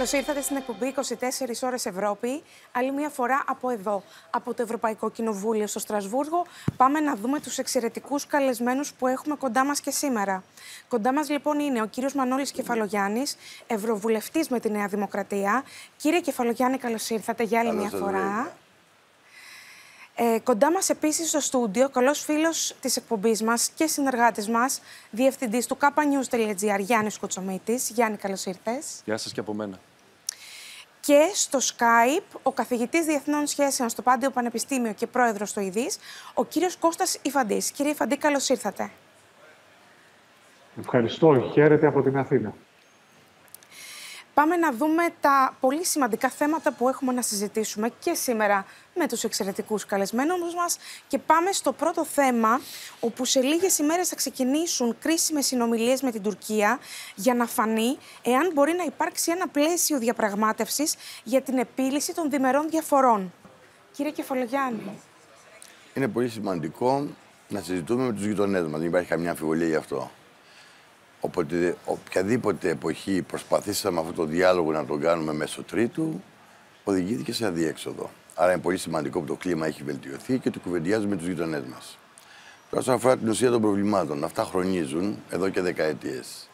Καλώς ήρθατε στην εκπομπή 24 ώρες Ευρώπη. Άλλη μια φορά από εδώ, από το Ευρωπαϊκό Κοινοβούλιο στο Στρασβούργο. Πάμε να δούμε τους εξαιρετικούς καλεσμένους που έχουμε κοντά μας και σήμερα. Κοντά μας λοιπόν είναι ο κύριος Μανώλης Κεφαλογιάννης, Ευρωβουλευτής με τη Νέα Δημοκρατία. Κύριε Κεφαλογιάννη, καλώς ήρθατε για άλλη μια φορά. Ε, κοντά μας επίσης στο στούντιο, καλός φίλος της εκπομπής μας και συνεργάτης μας, διευθυντής του kapanews.gr, Γιάννης Κοτσομίτης. Γιάννη, καλώς ήρθες. Γεια σας και από μένα. Και στο Skype, ο καθηγητής Διεθνών Σχέσεων στο Πάντιο Πανεπιστήμιο και πρόεδρος του ΙΔΙΣ, ο κύριος Κώστας Ιφαντής. Κύριε Ιφαντή, καλώς ήρθατε. Ευχαριστώ. Χαίρετε από την Αθήνα. Πάμε να δούμε τα πολύ σημαντικά θέματα που έχουμε να συζητήσουμε και σήμερα με τους εξαιρετικούς καλεσμένους μας και πάμε στο πρώτο θέμα όπου σε λίγες ημέρες θα ξεκινήσουν κρίσιμες συνομιλίες με την Τουρκία για να φανεί εάν μπορεί να υπάρξει ένα πλαίσιο διαπραγμάτευσης για την επίλυση των διμερών διαφορών. Κύριε Κεφαλογιάννη. Είναι πολύ σημαντικό να συζητούμε με τους γειτονές μας, δεν υπάρχει καμιά αμφιβολία γι' αυτό. Οπότε οποιαδήποτε εποχή προσπαθήσαμε αυτό το διάλογο να τον κάνουμε μέσω τρίτου, οδηγήθηκε σε αδιέξοδο. Άρα είναι πολύ σημαντικό που το κλίμα έχει βελτιωθεί και το κουβεντιάζουμε με τους γειτονές μας. Τώρα, όσον αφορά την ουσία των προβλημάτων, αυτά χρονίζουν εδώ και δεκαετίες.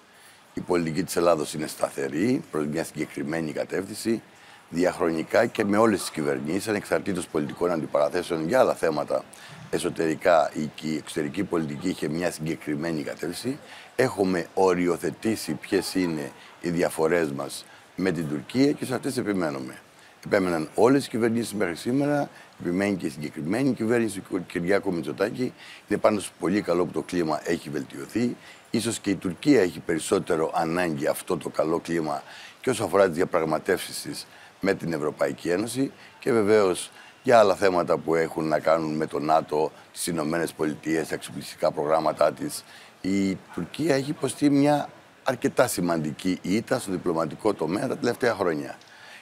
Η πολιτική της Ελλάδος είναι σταθερή προς μια συγκεκριμένη κατεύθυνση, διαχρονικά και με όλες τις κυβερνήσεις, ανεξαρτήτως πολιτικών αντιπαραθέσεων για άλλα θέματα εσωτερικά η εξωτερική πολιτική είχε μια συγκεκριμένη κατεύθυνση. Έχουμε οριοθετήσει ποιες είναι οι διαφορές μας με την Τουρκία και σε αυτές επιμένουμε. Επέμεναν όλες οι κυβερνήσεις μέχρι σήμερα, επιμένει και η συγκεκριμένη κυβέρνηση του Κυριάκου Μητσοτάκη. Είναι πάνω στο πολύ καλό που το κλίμα έχει βελτιωθεί. σω και η Τουρκία έχει περισσότερο ανάγκη αυτό το καλό κλίμα και όσο αφορά τις διαπραγματεύσεις με την Ευρωπαϊκή Ένωση. Και βεβαίως για άλλα θέματα που έχουν να κάνουν με το ΝΑΤΟ, τις Ηνωμένες Πολιτείες, τα εξοπλιστικά προγράμματά της. Η Τουρκία έχει υποστεί μια αρκετά σημαντική ήττα στο διπλωματικό τομέα τα τελευταία χρόνια.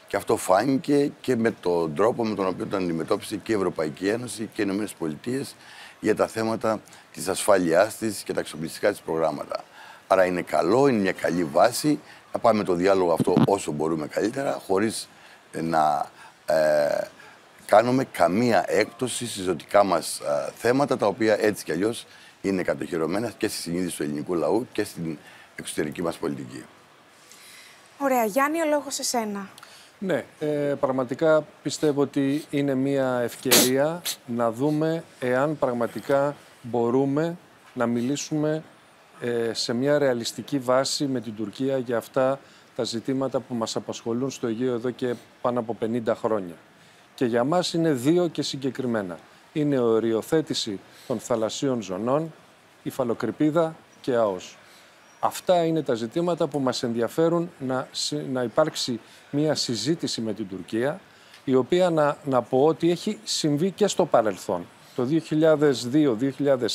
Και αυτό φάνηκε και με τον τρόπο με τον οποίο τον αντιμετώπισε και η Ευρωπαϊκή Ένωση και οι Ηνωμένες Πολιτείες για τα θέματα της ασφάλειάς της και τα εξοπλιστικά της προγράμματα. Άρα είναι καλό, είναι μια καλή βάση να πάμε το διάλογο αυτό όσο μπορούμε καλύτερα, χωρίς να ε, κάνουμε καμία έκπτωση στις ζωτικά μας θέματα, τα οποία έτσι κι αλλιώς είναι κατοχυρωμένα και στη συνείδηση του ελληνικού λαού και στην εξωτερική μας πολιτική. Ωραία. Γιάννη, ο λόγος σε σένα. Ναι, ε, πραγματικά πιστεύω ότι είναι μια ευκαιρία να δούμε εάν πραγματικά μπορούμε να μιλήσουμε ε, σε μια ρεαλιστική βάση με την Τουρκία για αυτά τα ζητήματα που μας απασχολούν στο Αιγαίο εδώ και πάνω από 50 χρόνια. Και για μας είναι δύο και συγκεκριμένα. Είναι η οριοθέτηση των θαλασσίων ζωνών, η φαλοκρηπίδα και ΑΟΣ. Αυτά είναι τα ζητήματα που μας ενδιαφέρουν να, να υπάρξει μια συζήτηση με την Τουρκία, η οποία να, να πω ότι έχει συμβεί και στο παρελθόν. Το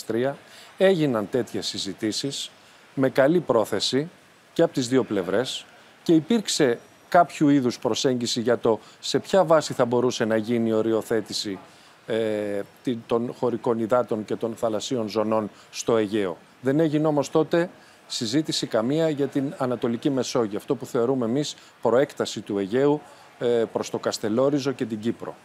2002-2003 έγιναν τέτοιες συζητήσεις με καλή πρόθεση και από τις δύο πλευρές και υπήρξε κάποιου είδους προσέγγιση για το σε ποια βάση θα μπορούσε να γίνει η οριοθέτηση ε, των χωρικών υδάτων και των θαλασσίων ζωνών στο Αιγαίο. Δεν έγινε όμως τότε συζήτηση καμία για την Ανατολική Μεσόγειο, αυτό που θεωρούμε εμείς προέκταση του Αιγαίου ε, προς το Καστελόριζο και την Κύπρο.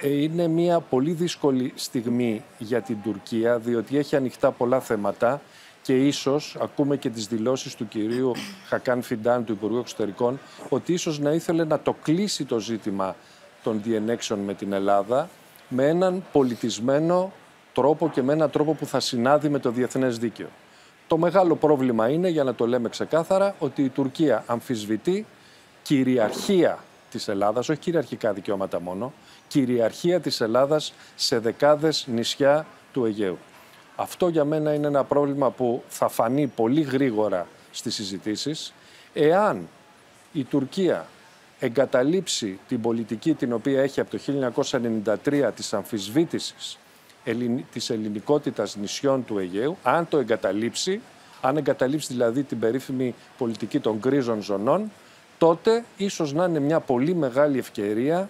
Ε, είναι μια πολύ δύσκολη στιγμή για την Τουρκία, διότι έχει ανοιχτά πολλά θέματα και ίσως ακούμε και τις δηλώσεις του κυρίου Χακάν Φιντάν, του Υπουργού Εξωτερικών, ότι ίσως να ήθελε να το κλείσει το ζήτημα των διενέξεων με την Ελλάδα με έναν πολιτισμένο τρόπο και με έναν τρόπο που θα συνάδει με το διεθνές δίκαιο. Το μεγάλο πρόβλημα είναι, για να το λέμε ξεκάθαρα, ότι η Τουρκία αμφισβητεί κυριαρχία της Ελλάδας, όχι κυριαρχικά δικαιώματα μόνο, κυριαρχία της Ελλάδας σε δεκάδες νησιά του Αιγαίου. Αυτό για μένα είναι ένα πρόβλημα που θα φανεί πολύ γρήγορα στις συζητήσεις. Εάν η Τουρκία εγκαταλείψει την πολιτική την οποία έχει από το 1993 της αμφισβήτησης της ελληνικότητας νησιών του Αιγαίου, αν το εγκαταλείψει, αν εγκαταλείψει δηλαδή την περίφημη πολιτική των γκρίζων ζωνών, τότε ίσως να είναι μια πολύ μεγάλη ευκαιρία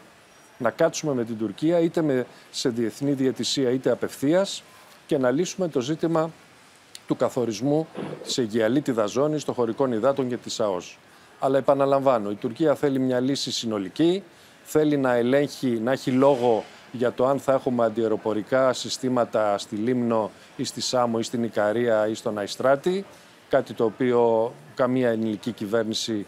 να κάτσουμε με την Τουρκία είτε με, σε διεθνή διαιτησία είτε απευθείας και να λύσουμε το ζήτημα του καθορισμού της Αιγιαλίτιδα ζώνης των χωρικών υδάτων και της ΑΟΣ. Αλλά επαναλαμβάνω, η Τουρκία θέλει μια λύση συνολική, θέλει να ελέγχει, να έχει λόγο για το αν θα έχουμε αντιεροπορικά συστήματα στη Λίμνο ή στη Σάμο ή στην Ικαρία ή στον Αϊστράτη, κάτι το οποίο καμία ελληνική κυβέρνηση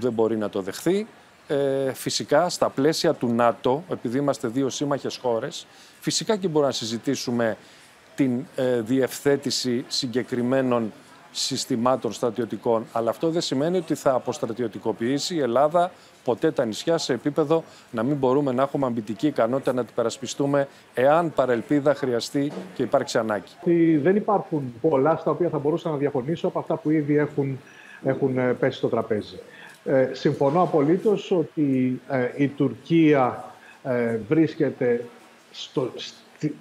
δεν μπορεί να το δεχθεί. Ε, φυσικά στα πλαίσια του ΝΑΤΟ, επειδή είμαστε δύο σύμμαχες χώρες, φυσικά και μπορούμε να συζητήσουμε την ε, διευθέτηση συγκεκριμένων συστημάτων στρατιωτικών. Αλλά αυτό δεν σημαίνει ότι θα αποστρατιωτικοποιήσει η Ελλάδα ποτέ τα νησιά σε επίπεδο να μην μπορούμε να έχουμε αμυντική ικανότητα να την περασπιστούμε εάν παρελπίδα χρειαστεί και υπάρξει ανάγκη. Δεν υπάρχουν πολλά στα οποία θα μπορούσα να διαφωνήσω από αυτά που ήδη έχουν, έχουν ε, πέσει στο τραπέζι. Ε, συμφωνώ απολύτως ότι ε, η Τουρκία ε, βρίσκεται στο,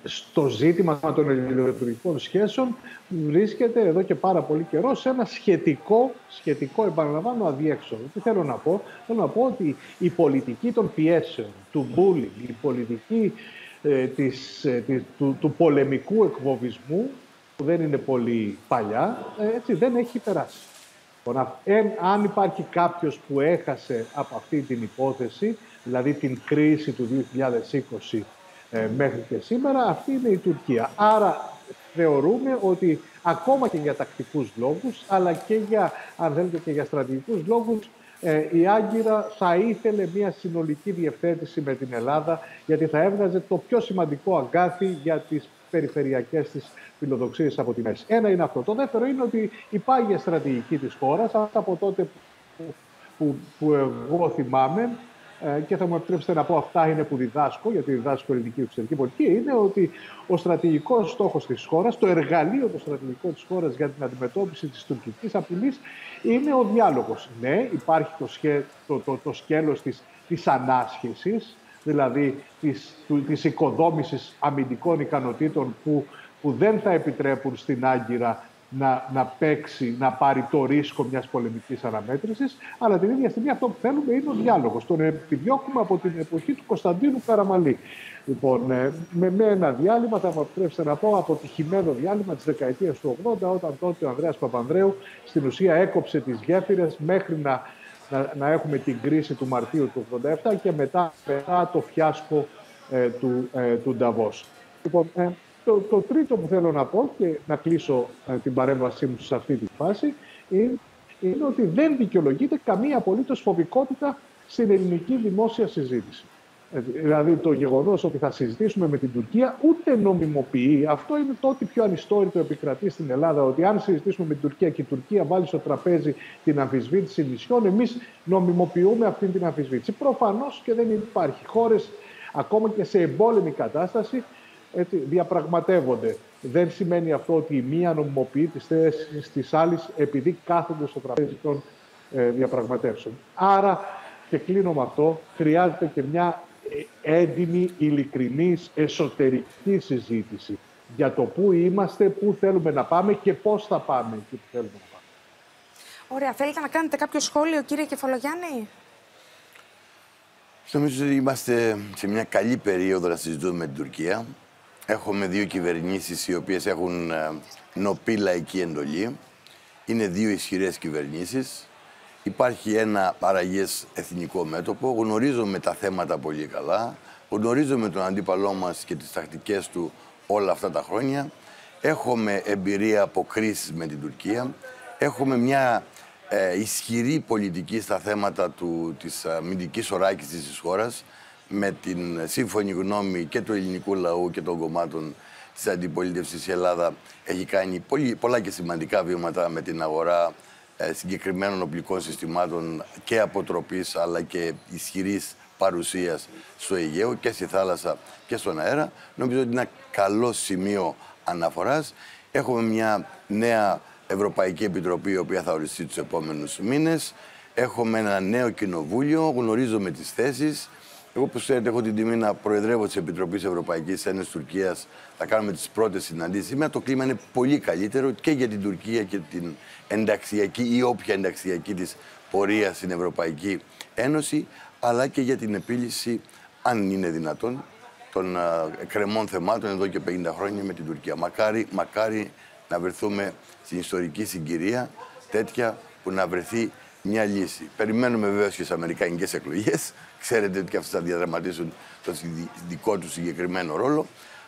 στο ζήτημα των ελληνοτουρκικών σχέσεων βρίσκεται εδώ και πάρα πολύ καιρό σε ένα σχετικό, σχετικό επαναλαμβάνω, αδιέξοδο. Τι θέλω να πω; Θέλω να πω ότι η πολιτική των πιέσεων, του bullying, η πολιτική ε, της, ε, του, του, πολεμικού εκβοβισμού, που δεν είναι πολύ παλιά, ε, έτσι, δεν έχει περάσει. Λοιπόν, αν υπάρχει κάποιος που έχασε από αυτή την υπόθεση, δηλαδή την κρίση του 2020 ε, μέχρι και σήμερα, αυτή είναι η Τουρκία. Άρα θεωρούμε ότι ακόμα και για τακτικούς λόγους, αλλά και για, αν θέλετε, και για στρατηγικούς λόγους, ε, η Άγκυρα θα ήθελε μια συνολική διευθέτηση με την Ελλάδα, γιατί θα έβγαζε το πιο σημαντικό αγκάθι για τις περιφερειακές της φιλοδοξίες από τη μέση. Ένα είναι αυτό. Το δεύτερο είναι ότι η πάγια στρατηγική της χώρας, από τότε που, που, που εγώ θυμάμαι, ε, και θα μου επιτρέψετε να πω αυτά είναι που διδάσκω, γιατί διδάσκω ελληνική εξωτερική πολιτική, είναι ότι ο στρατηγικός στόχος της χώρας, το εργαλείο το στρατηγικό της χώρας για την αντιμετώπιση της τουρκικής απειλής είναι ο διάλογος. Ναι, υπάρχει το, σκέ, το, το, το σκέλος της, της ανάσχεσης, δηλαδή της, της οικοδόμησης αμυντικών ικανοτήτων που, που δεν θα επιτρέπουν στην Άγκυρα να, να παίξει, να πάρει το ρίσκο μιας πολεμικής αναμέτρησης, αλλά την ίδια στιγμή αυτό που θέλουμε είναι ο διάλογος. Τον επιδιώκουμε από την εποχή του Κωνσταντίνου Καραμαλή. Λοιπόν, ε, με, με ένα διάλειμμα, θα μου επιτρέψετε να πω, αποτυχημένο διάλειμμα της δεκαετίας του 80, όταν τότε ο Ανδρέας Παπανδρέου στην ουσία έκοψε τις γέφυρες μέχρι να, να, να έχουμε την κρίση του Μαρτίου του 87 και μετά, μετά το φιάσκο ε, του, ε, του Νταβός. Λοιπόν, ε, το, το τρίτο που θέλω να πω και να κλείσω ε, την παρέμβασή μου σε αυτή τη φάση είναι, είναι ότι δεν δικαιολογείται καμία απολύτως φοβικότητα στην ελληνική δημόσια συζήτηση. Ε, δηλαδή το γεγονός ότι θα συζητήσουμε με την Τουρκία ούτε νομιμοποιεί. Αυτό είναι το ότι πιο ανιστόρητο επικρατεί στην Ελλάδα. Ότι αν συζητήσουμε με την Τουρκία και η Τουρκία βάλει στο τραπέζι την αμφισβήτηση νησιών, εμείς νομιμοποιούμε αυτή την αμφισβήτηση. Προφανώς και δεν υπάρχει. Χώρες ακόμα και σε εμπόλεμη κατάσταση έτσι, διαπραγματεύονται. Δεν σημαίνει αυτό ότι η μία νομιμοποιεί τις θέσεις της άλλης επειδή κάθονται στο τραπέζι των ε, διαπραγματεύσεων. Άρα, και κλείνω με αυτό, χρειάζεται και μια ε, έντιμη, ειλικρινής, εσωτερική συζήτηση για το πού είμαστε, πού θέλουμε να πάμε και πώς θα πάμε εκεί που θέλουμε να πάμε. Ωραία. Θέλετε να κάνετε κάποιο σχόλιο, κύριε Κεφαλογιάννη; Νομίζω ότι είμαστε σε μια καλή περίοδο να συζητούμε με την Τουρκία. Έχουμε δύο κυβερνήσεις οι οποίες έχουν ε, νοπή λαϊκή εντολή. Είναι δύο ισχυρές κυβερνήσεις. Υπάρχει ένα παραγές εθνικό μέτωπο. Γνωρίζουμε τα θέματα πολύ καλά. Γνωρίζουμε τον αντίπαλό μας και τις τακτικές του όλα αυτά τα χρόνια. Έχουμε εμπειρία από κρίσεις με την Τουρκία. Έχουμε μια ε, ισχυρή πολιτική στα θέματα του, της αμυντικής οράκησης της χώρας με την σύμφωνη γνώμη και του ελληνικού λαού και των κομμάτων της αντιπολίτευσης η Ελλάδα έχει κάνει πολύ, πολλά και σημαντικά βήματα με την αγορά ε, συγκεκριμένων οπλικών συστημάτων και αποτροπής αλλά και ισχυρής παρουσίας στο Αιγαίο και στη θάλασσα και στον αέρα. Νομίζω ότι είναι ένα καλό σημείο αναφοράς. Έχουμε μια νέα Ευρωπαϊκή Επιτροπή η οποία θα οριστεί τους επόμενους μήνες. Έχουμε ένα νέο κοινοβούλιο, γνωρίζουμε τις θέσεις. Εγώ, που ξέρετε, έχω την τιμή να προεδρεύω της Επιτροπής Ευρωπαϊκής Ένωσης Τουρκίας. Θα κάνουμε τις πρώτες συναντήσεις. Σήμερα το κλίμα είναι πολύ καλύτερο και για την Τουρκία και την ενταξιακή ή όποια ενταξιακή της πορεία στην Ευρωπαϊκή Ένωση, αλλά και για την επίλυση, αν είναι δυνατόν, των κρεμών θεμάτων εδώ και 50 χρόνια με την Τουρκία. Μακάρι, μακάρι να βρεθούμε στην ιστορική συγκυρία τέτοια που να βρεθεί μια λύση. Περιμένουμε βέβαια και τι Αμερικανικές εκλογές. Ξέρετε ότι και αυτέ θα διαδραματίσουν το δικό τους συγκεκριμένο ρόλο.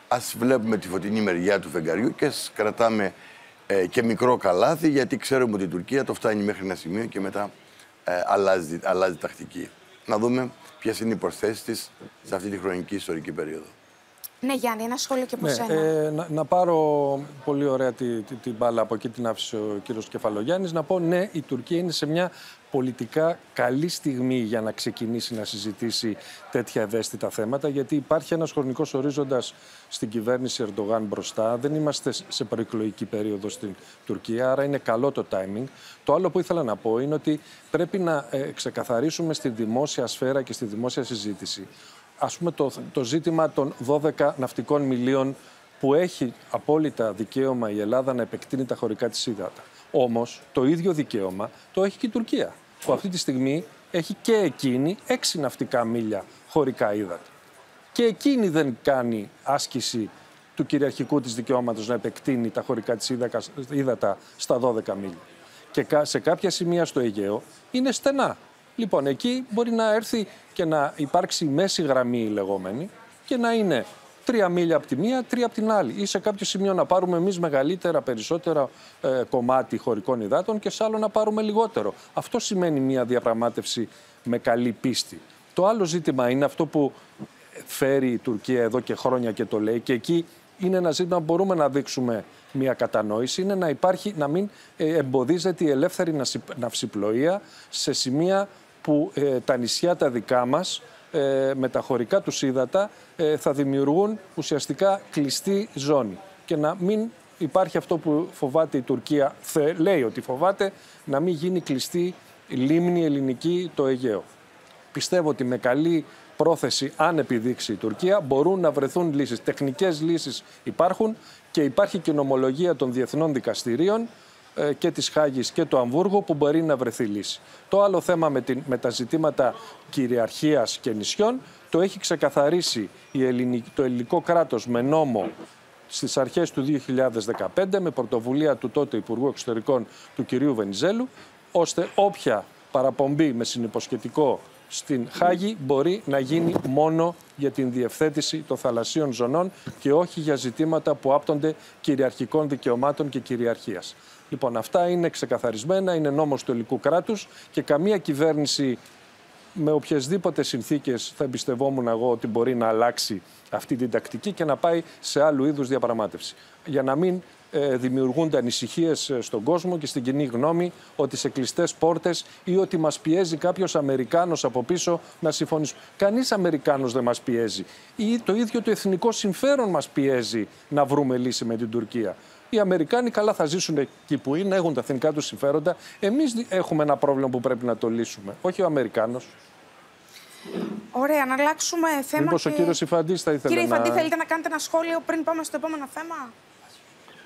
Α βλέπουμε τη φωτεινή μεριά του φεγγαριού και κρατάμε ε, και μικρό καλάθι, γιατί ξέρουμε ότι η Τουρκία το φτάνει μέχρι ένα σημείο και μετά ε, αλλάζει, αλλάζει τακτική. Να δούμε ποιες είναι οι προσθέσεις της σε αυτή τη χρονική ιστορική περίοδο. Ναι, Γιάννη, ένα σχόλιο και από ναι, σένα. Ε, να, να, πάρω πολύ ωραία την τη, τη μπάλα από εκεί την άφησε ο κύριος Κεφαλογιάννης. Να πω ναι, η Τουρκία είναι σε μια πολιτικά καλή στιγμή για να ξεκινήσει να συζητήσει τέτοια ευαίσθητα θέματα, γιατί υπάρχει ένας χρονικός ορίζοντας στην κυβέρνηση Ερντογάν μπροστά. Δεν είμαστε σε προεκλογική περίοδο στην Τουρκία, άρα είναι καλό το timing. Το άλλο που ήθελα να πω είναι ότι πρέπει να ε, ξεκαθαρίσουμε στη δημόσια σφαίρα και στη δημόσια συζήτηση ας πούμε το, το ζήτημα των 12 ναυτικών μιλίων που έχει απόλυτα δικαίωμα η Ελλάδα να επεκτείνει τα χωρικά της ύδατα. Όμως το ίδιο δικαίωμα το έχει και η Τουρκία, που αυτή τη στιγμή έχει και εκείνη 6 ναυτικά μίλια χωρικά ύδατα. Και εκείνη δεν κάνει άσκηση του κυριαρχικού της δικαιώματος να επεκτείνει τα χωρικά της ύδατα στα 12 μίλια. Και σε κάποια σημεία στο Αιγαίο είναι στενά. Λοιπόν, εκεί μπορεί να έρθει και να υπάρξει μέση γραμμή λεγόμενη και να είναι τρία μίλια από τη μία, τρία από την άλλη. Ή σε κάποιο σημείο να πάρουμε εμείς μεγαλύτερα, περισσότερα ε, κομμάτι χωρικών υδάτων και σε άλλο να πάρουμε λιγότερο. Αυτό σημαίνει μια διαπραγμάτευση με καλή πίστη. Το άλλο ζήτημα είναι αυτό που φέρει η Τουρκία εδώ και χρόνια και το λέει και εκεί είναι ένα ζήτημα που μπορούμε να δείξουμε μια κατανόηση, είναι να υπάρχει, να μην ε, εμποδίζεται η ελεύθερη ναυσιπλοεία σε σημεία που ε, τα νησιά τα δικά μας ε, με τα χωρικά τους ύδατα ε, θα δημιουργούν ουσιαστικά κλειστή ζώνη και να μην υπάρχει αυτό που φοβάται η Τουρκία, λέει ότι φοβάται να μην γίνει κλειστή λίμνη ελληνική το Αιγαίο. Πιστεύω ότι με καλή πρόθεση, αν επιδείξει η Τουρκία, μπορούν να βρεθούν λύσεις. Τεχνικές λύσεις υπάρχουν και υπάρχει και νομολογία των διεθνών δικαστηρίων ε, και της Χάγης και του Αμβούργου που μπορεί να βρεθεί λύση. Το άλλο θέμα με, την, με τα ζητήματα κυριαρχίας και νησιών το έχει ξεκαθαρίσει η ελληνική, το ελληνικό κράτος με νόμο στις αρχές του 2015 με πρωτοβουλία του τότε Υπουργού Εξωτερικών του κυρίου Βενιζέλου ώστε όποια παραπομπή με συνυποσχετικό στην Χάγη μπορεί να γίνει μόνο για την διευθέτηση των θαλασσίων ζωνών και όχι για ζητήματα που άπτονται κυριαρχικών δικαιωμάτων και κυριαρχίας. Λοιπόν, αυτά είναι ξεκαθαρισμένα, είναι νόμος του ελληνικού κράτους και καμία κυβέρνηση με οποιασδήποτε συνθήκες θα εμπιστευόμουν εγώ ότι μπορεί να αλλάξει αυτή την τακτική και να πάει σε άλλου είδους διαπραγμάτευση. Για να μην ε, δημιουργούνται ανησυχίες ε, στον κόσμο και στην κοινή γνώμη ότι σε κλειστές πόρτες ή ότι μας πιέζει κάποιος Αμερικάνος από πίσω να συμφωνήσουμε. Κανείς Αμερικάνος δεν μας πιέζει. Ή το ίδιο το εθνικό συμφέρον μας πιέζει να βρούμε λύση με την Τουρκία. Οι Αμερικάνοι καλά θα ζήσουν εκεί που είναι, έχουν τα εθνικά τους συμφέροντα. Εμείς έχουμε ένα πρόβλημα που πρέπει να το λύσουμε, όχι ο Αμερικάνος. Ωραία, να αλλάξουμε θέμα. Μήπως και... ο κύριος Ιφαντής θα ήθελε Κύριε να... Ιφαντή, θέλετε να κάνετε ένα σχόλιο πριν πάμε στο επόμενο θέμα;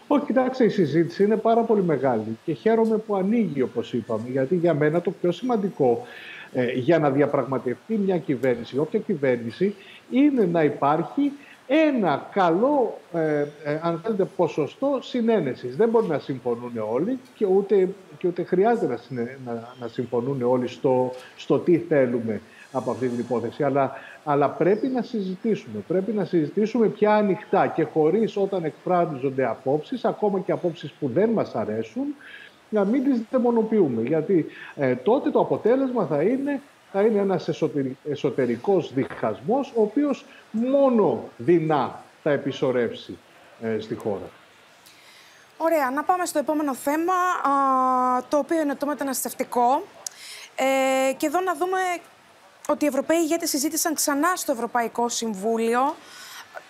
Όχι, κοιτάξτε, η συζήτηση είναι πάρα πολύ μεγάλη και χαίρομαι που ανοίγει, όπως είπαμε, γιατί για μένα το πιο σημαντικό ε, για να διαπραγματευτεί μια κυβέρνηση, όποια κυβέρνηση, είναι να υπάρχει ένα καλό, ε, ε, αν θέλετε, ποσοστό συνένεσης. Δεν μπορεί να συμφωνούν όλοι και ούτε, και ούτε χρειάζεται να, να, να συμφωνούν όλοι στο, στο τι θέλουμε από αυτή την υπόθεση. Αλλά, αλλά πρέπει να συζητήσουμε. Πρέπει να συζητήσουμε πια ανοιχτά και χωρίς όταν εκφράζονται απόψεις, ακόμα και απόψεις που δεν μας αρέσουν, να μην τις δαιμονοποιούμε. Γιατί ε, τότε το αποτέλεσμα θα είναι θα είναι ένας εσωτερικός διχασμός, ο οποίος μόνο δεινά θα επισορεύσει ε, στη χώρα. Ωραία, να πάμε στο επόμενο θέμα, το οποίο είναι το μεταναστευτικό. Ε, και εδώ να δούμε ότι οι Ευρωπαίοι ηγέτες συζήτησαν ξανά στο Ευρωπαϊκό Συμβούλιο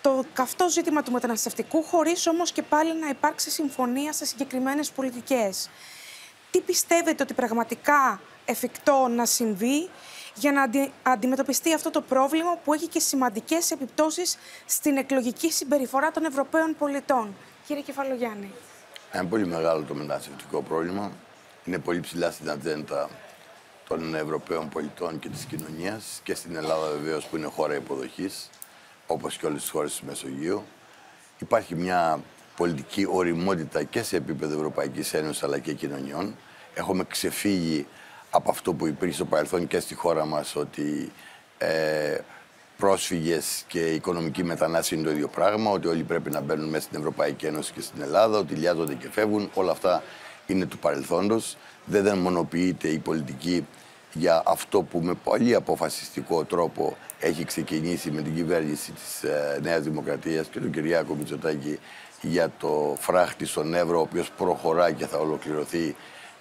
το καυτό ζήτημα του μεταναστευτικού, χωρίς όμως και πάλι να υπάρξει συμφωνία σε συγκεκριμένες πολιτικές. Τι πιστεύετε ότι πραγματικά εφικτό να συμβεί για να αντιμετωπιστεί αυτό το πρόβλημα που έχει και σημαντικές επιπτώσεις στην εκλογική συμπεριφορά των Ευρωπαίων πολιτών. Κύριε Κεφαλογιάννη. Είναι πολύ μεγάλο το μεταναστευτικό πρόβλημα. Είναι πολύ ψηλά στην ατζέντα των Ευρωπαίων πολιτών και της κοινωνίας και στην Ελλάδα βεβαίως που είναι χώρα υποδοχής, όπως και όλες τις χώρες του Μεσογείου. Υπάρχει μια πολιτική οριμότητα και σε επίπεδο Ευρωπαϊκής Ένωσης αλλά και κοινωνιών. Έχουμε ξεφύγει από αυτό που υπήρχε στο παρελθόν και στη χώρα μας ότι ε, πρόσφυγες και οικονομική μετανάστευση είναι το ίδιο πράγμα, ότι όλοι πρέπει να μπαίνουν μέσα στην Ευρωπαϊκή Ένωση και στην Ελλάδα, ότι λιάζονται και φεύγουν. Όλα αυτά είναι του παρελθόντος. Δεν δαιμονοποιείται η πολιτική για αυτό που με πολύ αποφασιστικό τρόπο έχει ξεκινήσει με την κυβέρνηση της ε, Νέας Δημοκρατίας και του Κυριάκου Μητσοτάκη για το φράχτη στον Εύρο, ο οποίος προχωράει και θα ολοκληρωθεί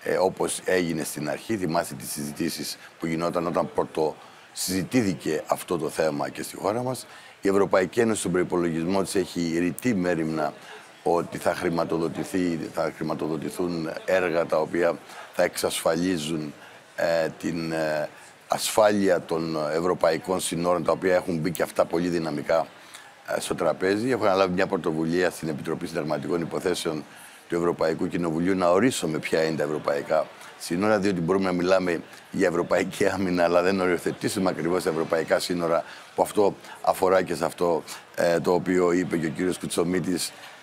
ε, όπως έγινε στην αρχή. Θυμάστε τις συζητήσεις που γινόταν όταν πρώτο συζητήθηκε αυτό το θέμα και στη χώρα μας. Η Ευρωπαϊκή Ένωση στον προπολογισμό της έχει ρητή μέρημνα ότι θα, χρηματοδοτηθεί, θα χρηματοδοτηθούν έργα τα οποία θα εξασφαλίζουν ε, την ε, ασφάλεια των ευρωπαϊκών συνόρων, τα οποία έχουν μπει και αυτά πολύ δυναμικά ε, στο τραπέζι. Έχω αναλάβει μια πρωτοβουλία στην Επιτροπή Συνταγματικών Υποθέσεων του Ευρωπαϊκού Κοινοβουλίου να ορίσουμε ποια είναι τα ευρωπαϊκά σύνορα, διότι μπορούμε να μιλάμε για ευρωπαϊκή άμυνα, αλλά δεν οριοθετήσουμε ακριβώς τα ευρωπαϊκά σύνορα, που αυτό αφορά και σε αυτό ε, το οποίο είπε και ο κύριος Κουτσομίτη,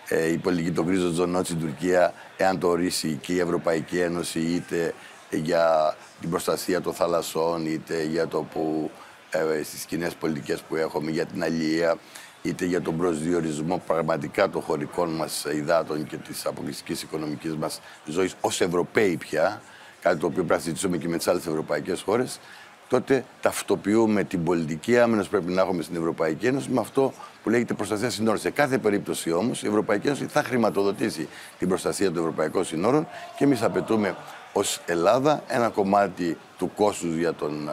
ε, η πολιτική των γκρίζων ζωνών στην Τουρκία, εάν το ορίσει και η Ευρωπαϊκή Ένωση, είτε για την προστασία των θαλασσών, είτε για το που ε, στις κοινές πολιτικές που έχουμε, για την αλληλεία, είτε για τον προσδιορισμό πραγματικά των χωρικών μας υδάτων και της αποκλειστικής οικονομικής μας ζωής ως Ευρωπαίοι πια, κάτι το οποίο πρέπει να συζητήσουμε και με τις άλλες ευρωπαϊκές χώρες, τότε ταυτοποιούμε την πολιτική άμυνας που πρέπει να έχουμε στην Ευρωπαϊκή Ένωση με αυτό που λέγεται προστασία συνόρων. Σε κάθε περίπτωση όμως η Ευρωπαϊκή Ένωση θα χρηματοδοτήσει την προστασία των ευρωπαϊκών συνόρων και εμείς απαιτούμε ως Ελλάδα ένα κομμάτι του κόστους για τον,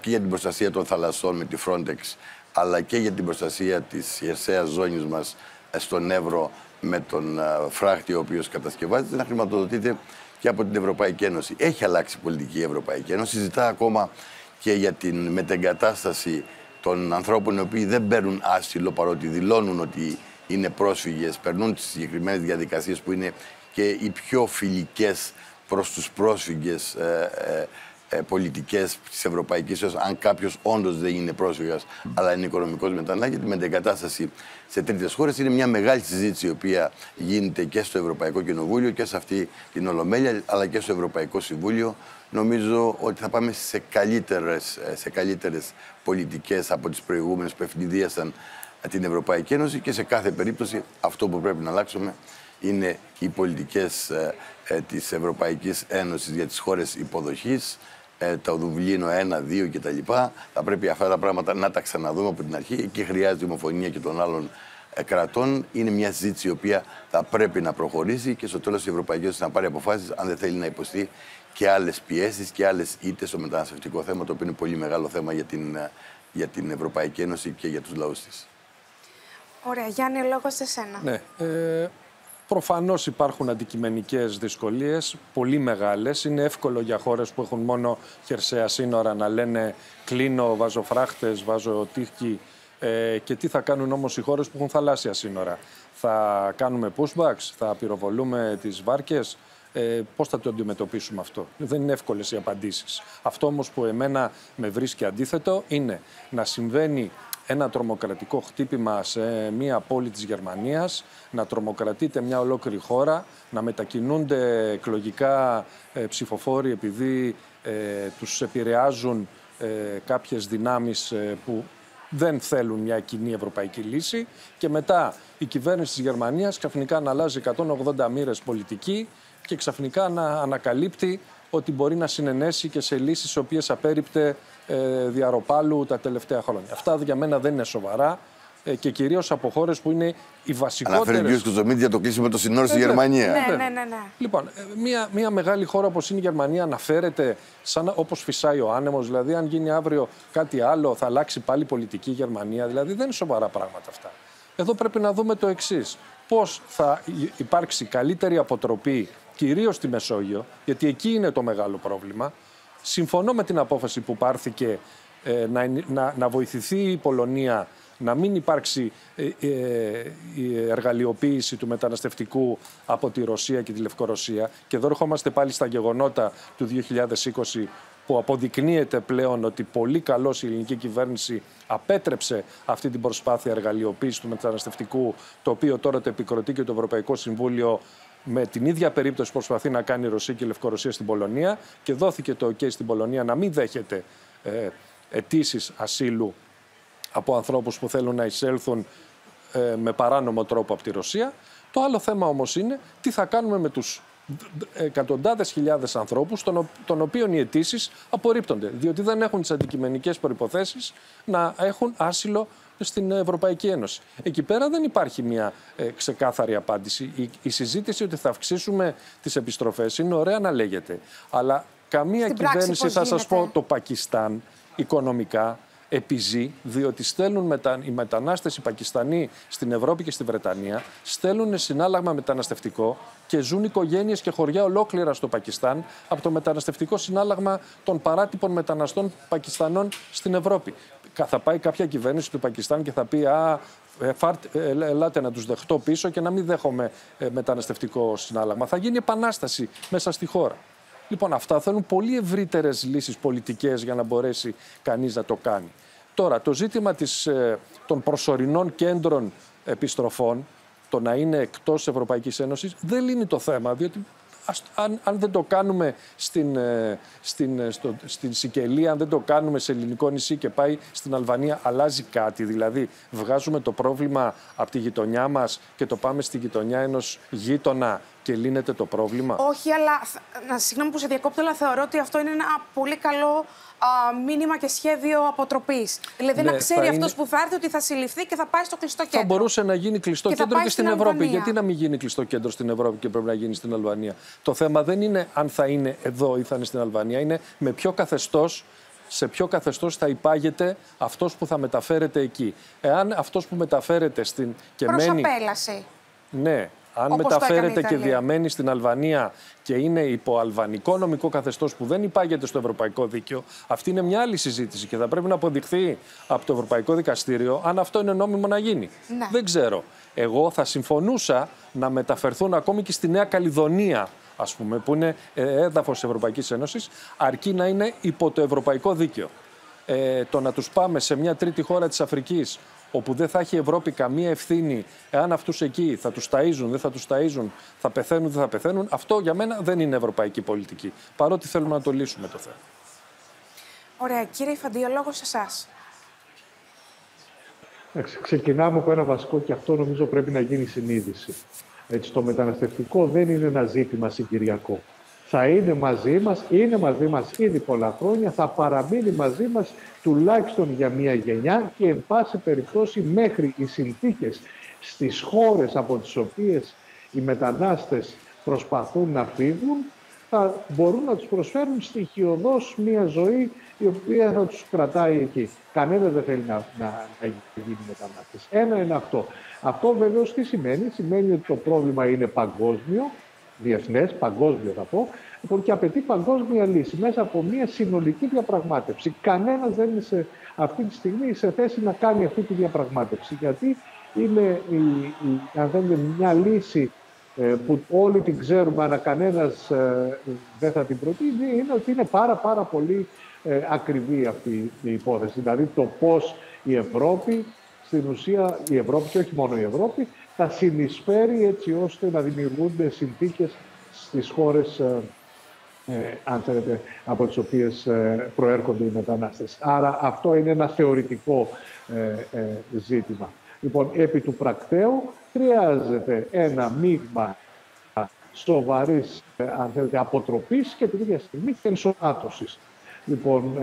και για την προστασία των θαλασσών με τη Frontex αλλά και για την προστασία της χερσαίας ζώνης μας στον Εύρο με τον φράχτη ο οποίος κατασκευάζεται να χρηματοδοτείται και από την Ευρωπαϊκή Ένωση. Έχει αλλάξει η πολιτική η Ευρωπαϊκή Ένωση. Συζητά ακόμα και για την μετεγκατάσταση των ανθρώπων οι οποίοι δεν παίρνουν άσυλο παρότι δηλώνουν ότι είναι πρόσφυγες, περνούν τις συγκεκριμένες διαδικασίες που είναι και οι πιο φιλικές προς τους πρόσφυγες ε, ε, ε, πολιτικές της Ευρωπαϊκής Ένωσης, αν κάποιος όντως δεν είναι πρόσφυγας, αλλά είναι οικονομικός μετανάστη, με την εγκατάσταση σε τρίτες χώρες. Είναι μια μεγάλη συζήτηση η οποία γίνεται και στο Ευρωπαϊκό Κοινοβούλιο και σε αυτή την Ολομέλεια, αλλά και στο Ευρωπαϊκό Συμβούλιο. Νομίζω ότι θα πάμε σε καλύτερες σε καλύτερες πολιτικές από τις προηγούμενες που ευνηδίασαν την Ευρωπαϊκή Ένωση και σε κάθε περίπτωση αυτό που πρέπει να αλλάξουμε είναι οι πολιτικές ε, ε, της Ευρωπαϊκής Ένωσης για τις χώρες υποδοχής, ε, το Δουβλίνο 1, 2 κτλ. Θα πρέπει αυτά τα πράγματα να τα ξαναδούμε από την αρχή. Εκεί χρειάζεται η ομοφωνία και των άλλων ε, κρατών. Είναι μια συζήτηση η οποία θα πρέπει να προχωρήσει και στο τέλος η Ευρωπαϊκή Ένωση να πάρει αποφάσεις αν δεν θέλει να υποστεί και άλλες πιέσεις και άλλες ήττες στο μεταναστευτικό θέμα, το οποίο είναι πολύ μεγάλο θέμα για την, ε, για την Ευρωπαϊκή Ένωση και για τους λαούς της. Ωραία. Γιάννη, λόγος σε σένα. Ναι. Ε, Προφανώς υπάρχουν αντικειμενικές δυσκολίες, πολύ μεγάλες. Είναι εύκολο για χώρες που έχουν μόνο χερσαία σύνορα να λένε κλείνω, βάζω φράχτες, βάζω τύχη. Ε, και τι θα κάνουν όμως οι χώρες που έχουν θαλάσσια σύνορα; Θα κάνουμε pushbacks, θα πυροβολούμε τις βάρκες; Ε, πώς θα το αντιμετωπίσουμε αυτό; Δεν είναι εύκολες οι απαντήσεις. Αυτό όμως που εμένα με βρίσκει αντίθετο είναι να συμβαίνει ένα τρομοκρατικό χτύπημα σε μία πόλη της Γερμανίας, να τρομοκρατείται μια ολόκληρη χώρα, να μετακινούνται εκλογικά ε, ψηφοφόροι επειδή ε, τους επηρεάζουν ε, κάποιες δυνάμεις ε, που δεν θέλουν μια κοινή ευρωπαϊκή λύση. Και μετά η κυβέρνηση της Γερμανίας ξαφνικά να αλλάζει 180 μοίρες πολιτική και ξαφνικά να ανακαλύπτει ότι μπορεί να συνενέσει και σε λύσεις οι οποίες απέριπτε ε, διαρροπάλου τα τελευταία χρόνια. Αυτά για μένα δεν είναι σοβαρά ε, και κυρίως από χώρες που είναι οι βασικότερε. Αναφέρει ο κ. Κουζομίδη για το κλείσιμο των συνόρων στη ε, Γερμανία. Ναι, ναι, ναι, ναι. Λοιπόν, μια, μια μεγάλη χώρα όπως είναι η Γερμανία αναφέρεται σαν όπως φυσάει ο άνεμος. Δηλαδή, αν γίνει αύριο κάτι άλλο, θα αλλάξει πάλι πολιτική η Γερμανία. Δηλαδή, δεν είναι σοβαρά πράγματα αυτά. Εδώ πρέπει να δούμε το εξής. Πώς θα υπάρξει καλύτερη αποτροπή κυρίως στη Μεσόγειο, γιατί εκεί είναι το μεγάλο πρόβλημα. Συμφωνώ με την απόφαση που πάρθηκε ε, να, να, να βοηθηθεί η Πολωνία να μην υπάρξει ε, ε, η εργαλειοποίηση του μεταναστευτικού από τη Ρωσία και τη Λευκορωσία. Και εδώ ερχόμαστε πάλι στα γεγονότα του 2020 που αποδεικνύεται πλέον ότι πολύ καλώς η ελληνική κυβέρνηση απέτρεψε αυτή την προσπάθεια εργαλειοποίησης του μεταναστευτικού, το οποίο τώρα το επικροτεί και το Ευρωπαϊκό Συμβούλιο με την ίδια περίπτωση προσπαθεί να κάνει η Ρωσία και η Λευκορωσία στην Πολωνία και δόθηκε το OK στην Πολωνία να μην δέχεται ε, αιτήσεις ασύλου από ανθρώπους που θέλουν να εισέλθουν ε, με παράνομο τρόπο από τη Ρωσία. Το άλλο θέμα όμως είναι τι θα κάνουμε με τους εκατοντάδες χιλιάδες ανθρώπους των, των οποίων οι αιτήσεις απορρίπτονται διότι δεν έχουν τις αντικειμενικές προϋποθέσεις να έχουν άσυλο στην Ευρωπαϊκή Ένωση. Εκεί πέρα δεν υπάρχει μια ε, ξεκάθαρη απάντηση. Η, η συζήτηση ότι θα αυξήσουμε τις επιστροφές είναι ωραία να λέγεται. Αλλά καμία στην κυβέρνηση, θα σας πω, το Πακιστάν οικονομικά επιζεί, διότι στέλνουν μετα... οι μετανάστες οι Πακιστανοί στην Ευρώπη και στη Βρετανία, στέλνουν συνάλλαγμα μεταναστευτικό και ζουν οικογένειες και χωριά ολόκληρα στο Πακιστάν από το μεταναστευτικό συνάλλαγμα των παράτυπων μεταναστών Πακιστανών στην Ευρώπη. Θα πάει κάποια κυβέρνηση του Πακιστάν και θα πει Α, ε, ε, ελάτε να τους δεχτώ πίσω και να μην δέχομαι ε, μεταναστευτικό συνάλλαγμα. Θα γίνει επανάσταση μέσα στη χώρα. Λοιπόν, αυτά θέλουν πολύ ευρύτερες λύσεις πολιτικές για να μπορέσει κανείς να το κάνει. Τώρα, το ζήτημα της, των προσωρινών κέντρων επιστροφών, το να είναι εκτός Ευρωπαϊκής Ένωσης, δεν λύνει το θέμα, διότι αν, αν δεν το κάνουμε στην, ε, στην, ε, στο, στην Σικελία, αν δεν το κάνουμε σε ελληνικό νησί και πάει στην Αλβανία, αλλάζει κάτι. Δηλαδή, βγάζουμε το πρόβλημα από τη γειτονιά μας και το πάμε στη γειτονιά ενός γείτονα και λύνεται το πρόβλημα; Όχι, αλλά να συγγνώμη που σε διακόπτω, αλλά θεωρώ ότι αυτό είναι ένα πολύ καλό α, μήνυμα και σχέδιο αποτροπής. Δηλαδή ναι, να ξέρει αυτός είναι... που θα έρθει ότι θα συλληφθεί και θα πάει στο κλειστό κέντρο. Θα μπορούσε να γίνει κλειστό και κέντρο και στην, στην Ευρώπη. Γιατί να μην γίνει κλειστό κέντρο στην Ευρώπη και πρέπει να γίνει στην Αλβανία; Το θέμα δεν είναι αν θα είναι εδώ ή θα είναι στην Αλβανία, είναι με ποιο καθεστώς σε ποιο καθεστώς θα υπάγεται αυτός που θα μεταφέρεται εκεί. Εάν αυτός που μεταφέρεται στην. Και Προσαπέλαση. Ναι, αν μεταφέρεται και διαμένει στην Αλβανία και είναι υπό αλβανικό νομικό καθεστώς που δεν υπάγεται στο Ευρωπαϊκό Δίκαιο, αυτή είναι μια άλλη συζήτηση και θα πρέπει να αποδειχθεί από το Ευρωπαϊκό Δικαστήριο αν αυτό είναι νόμιμο να γίνει. Ναι. Δεν ξέρω. Εγώ θα συμφωνούσα να μεταφερθούν ακόμη και στη Νέα Καλλιδονία, ας πούμε, που είναι ε, έδαφος της Ευρωπαϊκής Ένωσης, αρκεί να είναι υπό το Ευρωπαϊκό Δίκαιο. Ε, το να τους πάμε σε μια τρίτη χώρα της Αφρικής όπου δεν θα έχει η Ευρώπη καμία ευθύνη εάν αυτούς εκεί θα τους ταΐζουν, δεν θα τους ταΐζουν, θα πεθαίνουν, δεν θα πεθαίνουν, αυτό για μένα δεν είναι ευρωπαϊκή πολιτική. Παρότι θέλουμε να το λύσουμε το θέμα. Ωραία. Κύριε Φαντίο, λόγο σε εσάς. Ξεκινάμε από ένα βασικό και αυτό νομίζω πρέπει να γίνει συνείδηση. Έτσι, το μεταναστευτικό δεν είναι ένα ζήτημα συγκυριακό. Θα είναι μαζί μας, είναι μαζί μας ήδη πολλά χρόνια, θα παραμείνει μαζί μας τουλάχιστον για μία γενιά και εν πάση περιπτώσει μέχρι οι συνθήκες στις χώρες από τις οποίες οι μετανάστες προσπαθούν να φύγουν θα μπορούν να τους προσφέρουν στοιχειοδός μία ζωή η οποία θα τους κρατάει εκεί. Κανένας δεν θέλει να, να, να γίνει μετανάστες. Ένα είναι αυτό. Αυτό βεβαίως τι σημαίνει; Σημαίνει ότι το πρόβλημα είναι παγκόσμιο, διεθνές, παγκόσμιο θα πω, Λοιπόν, και απαιτεί παγκόσμια λύση μέσα από μια συνολική διαπραγμάτευση. Κανένας δεν είναι σε, αυτή τη στιγμή σε θέση να κάνει αυτή τη διαπραγμάτευση. Γιατί είναι, η, η, αν δεν είναι μια λύση ε, που όλοι την ξέρουμε, αλλά κανένας ε, δεν θα την προτείνει, είναι ότι είναι πάρα, πάρα πολύ ε, ακριβή αυτή η υπόθεση. Δηλαδή το πώς η Ευρώπη, στην ουσία η Ευρώπη και όχι μόνο η Ευρώπη, θα συνεισφέρει έτσι ώστε να δημιουργούνται συνθήκες στις χώρες ε, αν θέλετε, από τις οποίες ε, προέρχονται οι μετανάστες. Άρα αυτό είναι ένα θεωρητικό ε, ε, ζήτημα. Λοιπόν, επί του πρακτέου χρειάζεται ένα μείγμα σοβαρής, αν θέλετε, αποτροπής και την ίδια στιγμή και ενσωμάτωσης. Λοιπόν,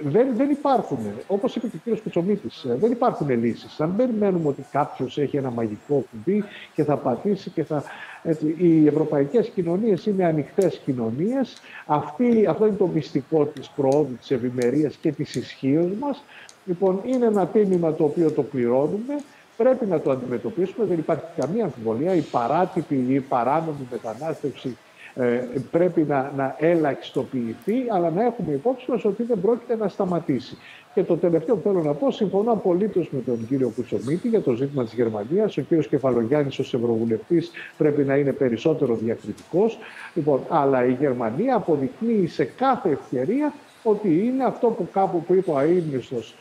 δεν, δεν υπάρχουν, όπως είπε και ο κ. Κουτσομίτη, δεν υπάρχουν λύσεις. Αν περιμένουμε ότι κάποιος έχει ένα μαγικό κουμπί και θα πατήσει και θα έτσι, οι ευρωπαϊκές κοινωνίες είναι ανοιχτές κοινωνίες. Αυτή, αυτό είναι το μυστικό της προόδου, της ευημερίας και της ισχύω μας. Λοιπόν, είναι ένα τίμημα το οποίο το πληρώνουμε. Πρέπει να το αντιμετωπίσουμε, δεν υπάρχει καμία αμφιβολία. Η παράτυπη ή η παράνομη μετανάστευση ε, πρέπει να, να ελαχιστοποιηθεί, αλλά να έχουμε υπόψη μας ότι δεν πρόκειται να σταματήσει. Και το τελευταίο που θέλω να πω, συμφωνώ απολύτως με τον κύριο Κουτσομίτη για το ζήτημα της Γερμανίας. Ο κύριος Κεφαλογιάννης, ως Ευρωβουλευτής, πρέπει να είναι περισσότερο διακριτικός. Λοιπόν, αλλά η Γερμανία αποδεικνύει σε κάθε ευκαιρία ότι είναι αυτό που κάπου που είπε ο αείμνηστος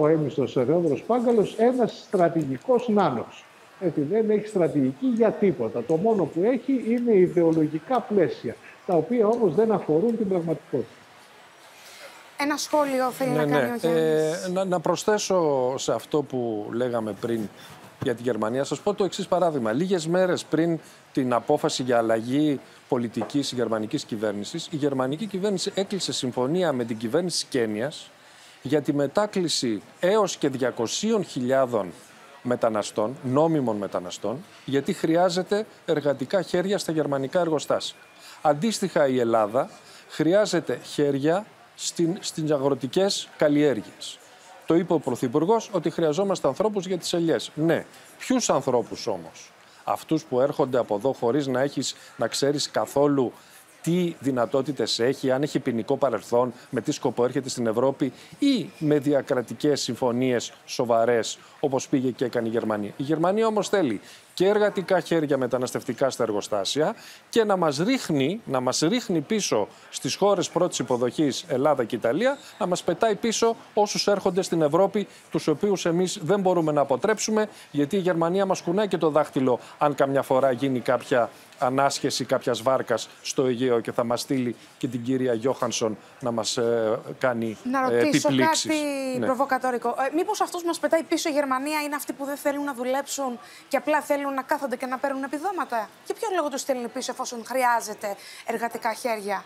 ο έμιστος Θεόδωρος Πάγκαλος, ένας στρατηγικός νάνος. Έτσι, δεν έχει στρατηγική για τίποτα. Το μόνο που έχει είναι ιδεολογικά πλαίσια, τα οποία όμως δεν αφορούν την πραγματικότητα. Ένα σχόλιο θέλει ναι, να κάνει ναι. ο Γιάννης. Ε, να, να προσθέσω σε αυτό που λέγαμε πριν για τη Γερμανία. Σας πω το εξής παράδειγμα. Λίγες μέρες πριν την απόφαση για αλλαγή πολιτικής γερμανικής κυβέρνησης, η γερμανική κυβέρνηση έκλεισε συμφωνία με την κυβέρνηση της Κένιας για τη μετάκληση έως και 200.000 μεταναστών, νόμιμων μεταναστών, γιατί χρειάζεται εργατικά χέρια στα γερμανικά εργοστάσια. Αντίστοιχα η Ελλάδα χρειάζεται χέρια στην, στις αγροτικές καλλιέργειες. Το είπε ο Πρωθυπουργός ότι χρειαζόμαστε ανθρώπους για τις ελιές. Ναι. Ποιους ανθρώπους όμως; Αυτούς που έρχονται από εδώ χωρίς να έχεις να ξέρεις καθόλου τι δυνατότητες έχει, αν έχει ποινικό παρελθόν, με τι σκοπό έρχεται στην Ευρώπη ή με διακρατικές συμφωνίες σοβαρές, όπως πήγε και έκανε η Γερμανία. Η Γερμανία όμως θέλει και εργατικά χέρια μεταναστευτικά στα εργοστάσια και να μας ρίχνει, να μας ρίχνει πίσω στις χώρες πρώτης υποδοχής Ελλάδα και Ιταλία, να μας πετάει πίσω όσους έρχονται στην Ευρώπη, τους οποίους εμείς δεν μπορούμε να αποτρέψουμε, γιατί η Γερμανία μας κουνάει και το δάχτυλο αν καμιά φορά γίνει κάποια ανάσχεση κάποιας βάρκας στο Αιγαίο και θα μας στείλει και την κυρία Γιώχανσον να μας ε, κάνει Να ρωτήσω κάτι ναι. προβοκατόρικο. Ε, Μήπως αυτού μας πετάει πίσω η Γερμανία είναι αυτοί που δεν θέλουν να δουλέψουν και απλά θέλουν να κάθονται και να παίρνουν επιδόματα; Και ποιο λόγο τους στέλνουν πίσω εφόσον χρειάζεται εργατικά χέρια;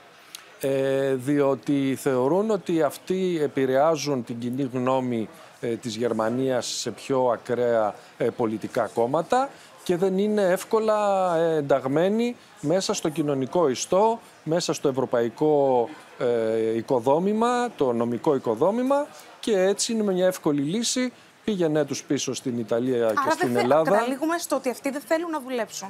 Ε, διότι θεωρούν ότι αυτοί επηρεάζουν την κοινή γνώμη ε, της Γερμανίας σε πιο ακραία ε, πολιτικά κόμματα και δεν είναι εύκολα ενταγμένοι μέσα στο κοινωνικό ιστό, μέσα στο ευρωπαϊκό ε, οικοδόμημα, το νομικό οικοδόμημα και έτσι είναι μια εύκολη λύση. Πήγαινε τους πίσω στην Ιταλία Άρα και στην δεν Ελλάδα. Καταλήγουμε στο ότι αυτοί δεν θέλουν να δουλέψουν.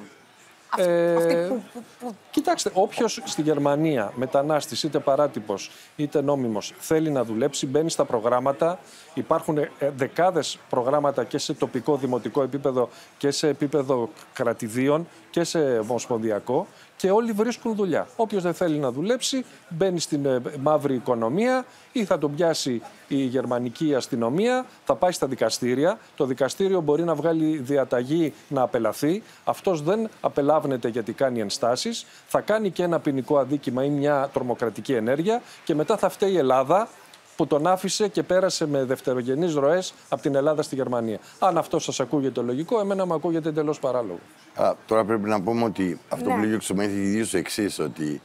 Ε, Αυτοί που, που, που... Κοιτάξτε, όποιος στη Γερμανία, μετανάστης, είτε παράτυπος είτε νόμιμος, θέλει να δουλέψει, μπαίνει στα προγράμματα. Υπάρχουν δεκάδες προγράμματα και σε τοπικό δημοτικό επίπεδο και σε επίπεδο κρατηδίων και σε ομοσπονδιακό και όλοι βρίσκουν δουλειά. Όποιος δεν θέλει να δουλέψει, μπαίνει στην ε, μαύρη οικονομία ή θα τον πιάσει η γερμανική αστυνομία, θα πάει στα δικαστήρια. Το δικαστήριο μπορεί να βγάλει διαταγή να απελαθεί. Αυτός δεν απελάβνεται γιατί κάνει ενστάσεις. Θα κάνει και ένα ποινικό αδίκημα ή μια τρομοκρατική ενέργεια και μετά θα φταίει η Ελλάδα που τον άφησε και πέρασε με δευτερογενείς ροές από την Ελλάδα στη Γερμανία. Αν αυτό σας ακούγεται λογικό, εμένα μου ακούγεται εντελώς παράλογο. Α, τώρα πρέπει να πούμε ότι αυτό Ναι. που λέγει ο Ξωμένης έχει ιδίως το εξής ότι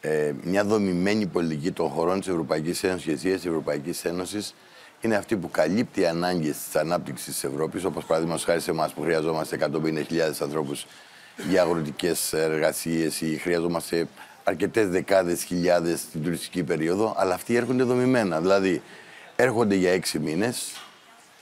ε, μια δομημένη πολιτική των χωρών της Ευρωπαϊκής Ένωσης και της ίδιας της Ευρωπαϊκής Ένωσης είναι αυτή που καλύπτει ανάγκες της ανάπτυξης της Ευρώπης, όπως παραδείγματος χάρη σε εμάς που χρειαζόμαστε 150.000 ανθρώπους για αγροτικές εργασίες ή χρειαζόμαστε αρκετές δεκάδες χιλιάδες την τουριστική περίοδο, αλλά αυτοί έρχονται δομημένα. Δηλαδή, έρχονται για έξι μήνες,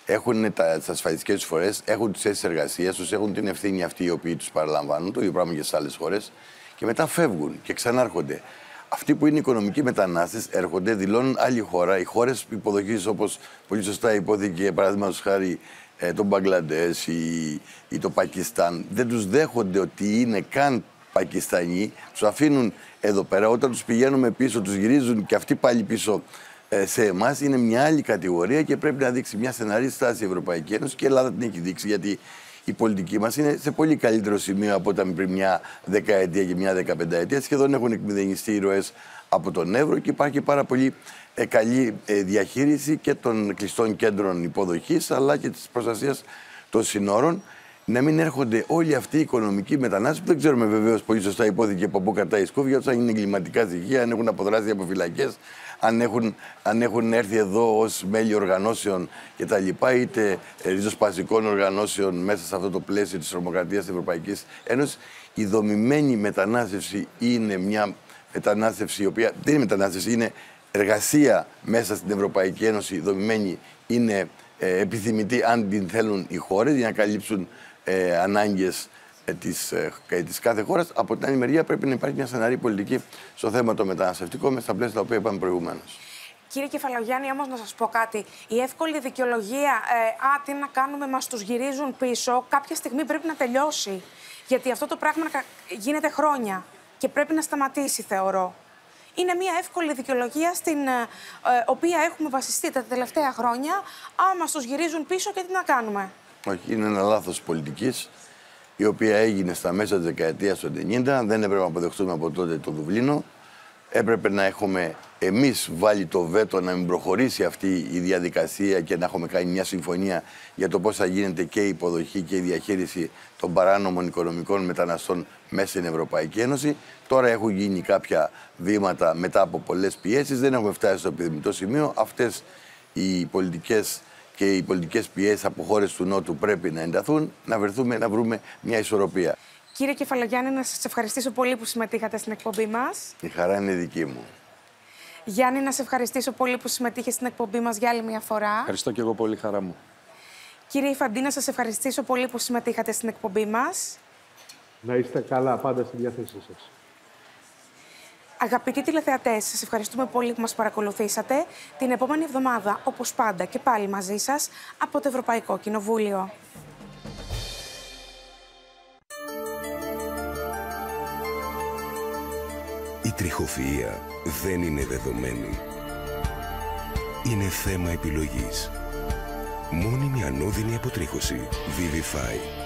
έχουν τα, τις ασφαλιστικές τους φορές, έχουν τις θέσεις εργασίας τους, έχουν την ευθύνη αυτοί οι οποίοι τους παραλαμβάνουν, το ίδιο πράγμα και στι άλλες χώρες, και μετά φεύγουν και ξανάρχονται. Αυτοί που είναι οικονομικοί μετανάστες έρχονται, δηλώνουν άλλη χώρα. Οι χώρες υποδοχής, όπως πολύ σωστά υπόθηκε, παραδείγματος χάρη ε, το Μπαγκλαντές ή, ή το Πακιστάν, δεν τους δέχονται ότι είναι καν Πακιστανοί, τους αφήνουν εδώ πέρα. Όταν τους πηγαίνουμε πίσω, τους γυρίζουν και αυτοί πάλι πίσω ε, σε εμάς. Είναι μια άλλη κατηγορία και πρέπει να δείξει μια στεναρή στάση η Ευρωπαϊκή Ένωση και η Ελλάδα την έχει δείξει. Γιατί η πολιτική μας είναι σε πολύ καλύτερο σημείο από όταν πριν μια δεκαετία και μια δεκαπενταετία. Σχεδόν έχουν εκμηδενιστεί οι ροές από τον Εύρο και υπάρχει πάρα πολύ ε, καλή ε, διαχείριση και των κλειστών κέντρων υποδοχής αλλά και της προστασίας των συνόρων να μην έρχονται όλοι αυτοί οι οικονομικοί μετανάστες που δεν ξέρουμε βεβαίως πολύ σωστά υπόθηκε από πού κρατάει η σκούφια του, αν είναι εγκληματικά στοιχεία, αν έχουν αποδράσει από φυλακές, αν έχουν, αν έχουν έρθει εδώ ως μέλη οργανώσεων κτλ. είτε ε, ριζοσπαστικών οργανώσεων μέσα σε αυτό το πλαίσιο της τρομοκρατίας της Ευρωπαϊκής Ένωσης. Η δομημένη μετανάστευση είναι μια μετανάστευση η οποία δεν είναι μετανάστευση, είναι εργασία μέσα στην Ευρωπαϊκή Ένωση δομημένη, είναι ε, επιθυμητή αν την θέλουν οι χώρες για να καλύψουν ε, ανάγκες ε, της, ε, της κάθε χώρας. Από την άλλη μεριά πρέπει να υπάρχει μια στεναρή πολιτική στο θέμα το μεταναστευτικό μες στα πλαίσια τα οποία είπαμε προηγουμένως. Κύριε Κεφαλογιάννη, όμως να σας πω κάτι. Η εύκολη δικαιολογία, ε, Α, τι να κάνουμε, μας τους γυρίζουν πίσω, κάποια στιγμή πρέπει να τελειώσει. Γιατί αυτό το πράγμα κα- γίνεται χρόνια και πρέπει να σταματήσει, θεωρώ. Είναι μια εύκολη δικαιολογία στην ε, ε, οποία έχουμε βασιστεί τα τελευταία χρόνια. Α, μα του γυρίζουν πίσω και τι να κάνουμε; Όχι, είναι ένα λάθος πολιτικής η οποία έγινε στα μέσα της δεκαετίας του 90. Δεν έπρεπε να αποδεχτούμε από τότε το Δουβλίνο. Έπρεπε να έχουμε εμείς βάλει το βέτο να μην προχωρήσει αυτή η διαδικασία και να έχουμε κάνει μια συμφωνία για το πώς θα γίνεται και η υποδοχή και η διαχείριση των παράνομων οικονομικών μεταναστών μέσα στην Ευρωπαϊκή Ένωση. Τώρα έχουν γίνει κάποια βήματα μετά από πολλές πιέσεις. Δεν έχουμε φτάσει στο επιθυμητό σημείο. Αυτές οι πολιτικές και οι πολιτικές πιέσεις από χώρες του Νότου πρέπει να ενταθούν, να βρεθούμε να βρούμε μια ισορροπία. Κύριε Κεφαλογιάννη, να σας ευχαριστήσω πολύ που συμμετείχατε στην εκπομπή μας. Η χαρά είναι δική μου. Γιάννη, να σε ευχαριστήσω πολύ που συμμετείχες στην εκπομπή μας για άλλη μια φορά. Ευχαριστώ και εγώ πολύ, χαρά μου. Κύριε Ιφαντή, να σας ευχαριστήσω πολύ που συμμετείχατε στην εκπομπή μας. Να είστε καλά, πάντα στη διάθεσή σας. Αγαπητοί τηλεθεατές, σας ευχαριστούμε πολύ που μας παρακολουθήσατε. Την επόμενη εβδομάδα, όπως πάντα και πάλι μαζί σας, από το Ευρωπαϊκό Κοινοβούλιο. Η τριχοφυΐα δεν είναι δεδομένη. Είναι θέμα επιλογής. Μόνιμη ανώδυνη αποτρίχωση. Vivify.